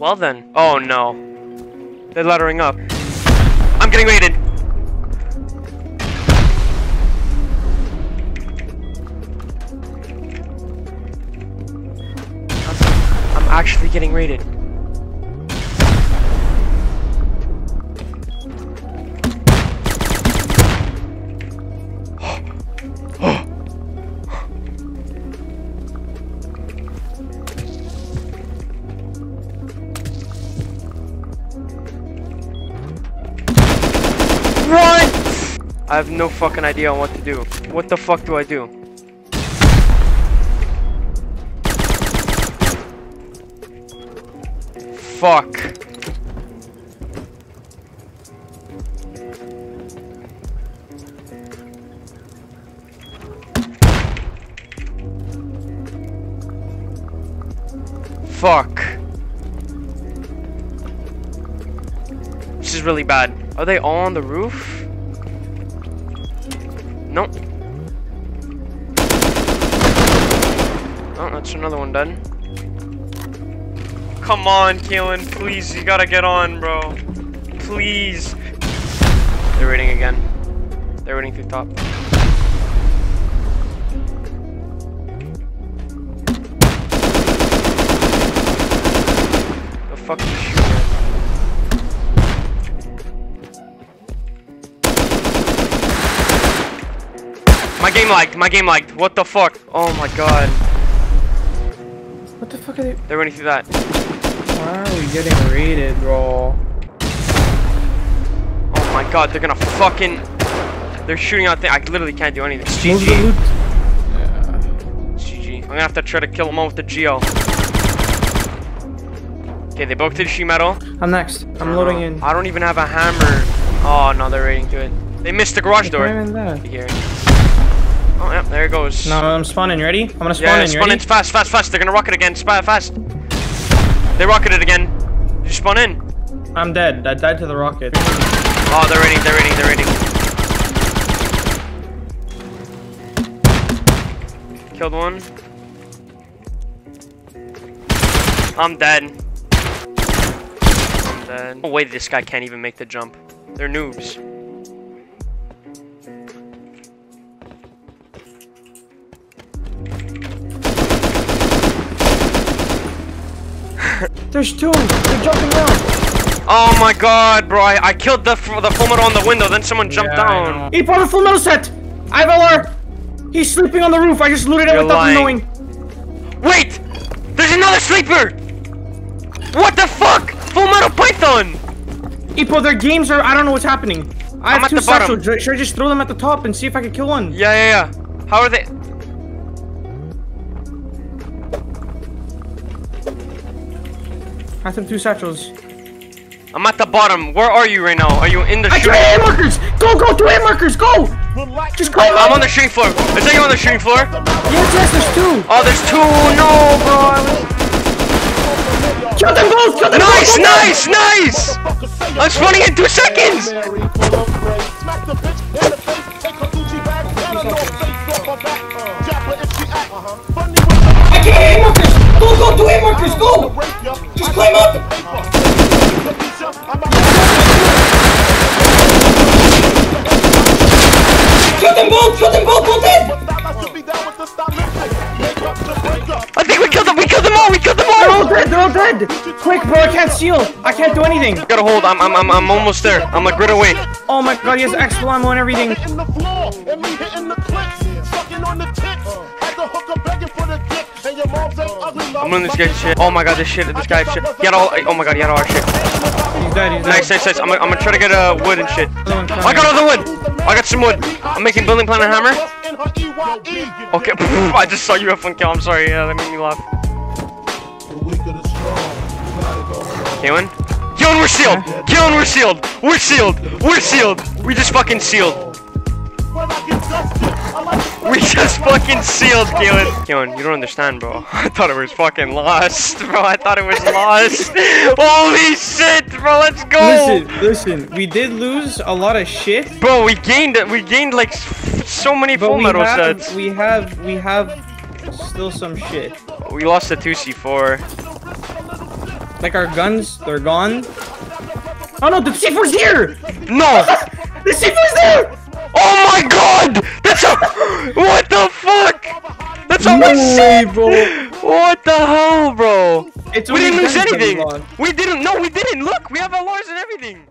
Well then. Oh no. They're laddering up. I'm getting raided. I'm, actually getting raided. I have no fucking idea on what to do. What the fuck do I do? Fuck. Fuck. This is really bad. Are they all on the roof? Nope. Oh, that's another one done. Come on, Keelan, please, you gotta get on, bro. Please. They're waiting again. They're waiting through top. The fuck My game lagged, my game lagged. What the fuck? Oh my god. What the fuck are they? They're running through that. Why are we getting raided, bro? Oh my god, they're gonna fucking. They're shooting out things. I literally can't do anything. The GG. loot. It's GG. I'm gonna have to try to kill them all with the Geo. Okay, they both did sheet metal. I'm next. I'm loading in. I don't even have a hammer. Oh no, they're raiding to it. They missed the garage door. Why even that? Here. Oh yeah, there it goes. No, I'm spawning. Ready? I'm gonna spawn Yeah, in. Spawn in ready? fast, fast, fast. They're gonna rocket again. Spy fast. They rocketed again. Did you spawn in? I'm dead. I died to the rocket. Oh, they're ready. they're ready. they're ready. Killed one. I'm dead. I'm dead. Oh, no way this guy can't even make the jump. They're noobs. There's two. They're jumping down. Oh my god, bro. I, I killed the, f- the full metal on the window, then someone jumped Yeah, down. know. He bought a full metal set. I have LR. He's sleeping on the roof. I just looted it You're without him lying. knowing. Wait! There's another sleeper! What the fuck? Full metal python! Ipo, their games are. I don't know what's happening. I I'm have at two the bottom. satchels. Should I just throw them at the top and see if I can kill one? Yeah, yeah, yeah. How are they? I have two satchels. I'm at the bottom. Where are you right now? Are you in the I shooting? got aim markers. Go, go, two aim markers. Go. Just go! I'm on the shooting floor. Is that you on the shooting floor? Yes, yes, there's two. Oh, there's two. No, bro. I was- Kill them both. Kill them Nice, both. nice, nice! I'm spawning in two seconds! I got aim markers. Go, go, two aim markers. Go. Just climb up. Kill them both. Kill them both. Both dead. I think we killed them. We killed them all. We killed them all! They're all all. dead. They're all dead. Quick, bro. I can't seal. I can't do anything. Gotta hold. I'm, I'm, I'm, I'm almost there. I'm a grid away. Oh my god, he has X ammo and everything. I'm doing this guy's shit. Oh my god, this shit. This guy shit. He had all. Oh my god, he had all our shit. He's dead. He's dead. Nice, nice, nice. I'm, gonna- I'm gonna try to get uh, wood and shit. One. I got all the wood. I got some wood. I'm making building plan and hammer. Okay. I just saw you have fun kill. I'm sorry. Yeah, that made me laugh. Keelan? Keelan, we're sealed! Keelan, we're sealed! We're sealed! We're sealed! We just fucking sealed! We just fucking sealed, Keelan! Keelan, you don't understand, bro. I thought it was fucking lost, bro. I thought it was lost. Holy shit, bro. Let's go! Listen, listen. We did lose a lot of shit, Bro, we gained it. we gained like so many but full we metal have, sets. we have, we have still some shit. We lost the 2C4. Like our guns, they're gone. Oh no, the C4's here! No! That's No almost way, sick! bro. What the hell, bro? It's We didn't lose guns that we anything! We didn't. No, we didn't. Look, we have LRs and everything.